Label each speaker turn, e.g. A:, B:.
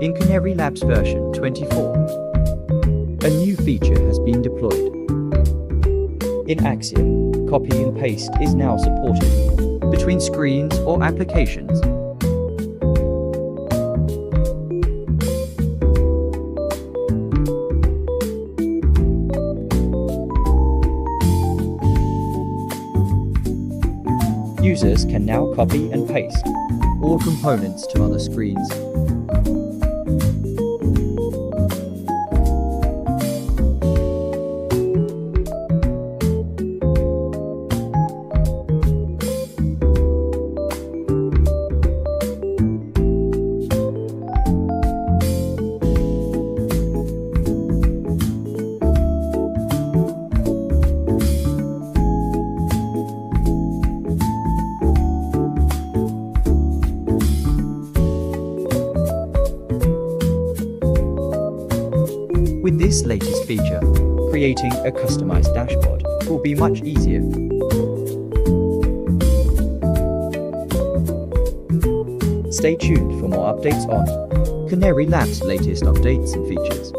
A: In Canary Labs version 24, a new feature has been deployed. In Axiom, copy and paste is now supported between screens or applications. Users can now copy and paste all components to other screens. With this latest feature, creating a customized dashboard will be much easier. Stay tuned for more updates on Canary Labs' latest updates and features.